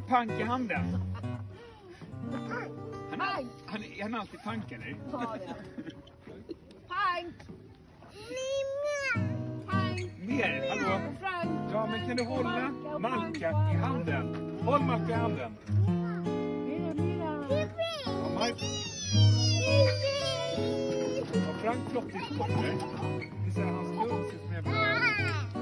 pank i handen. Han är, han är, han är alltid pank eller? Ja, det är Pank! Pank! Mer? Hallå? Frank! Ja, men kan du hålla Malka i handen? Håll Malka i handen. Har Frank flottigt bort eller? Är hans lunch som en.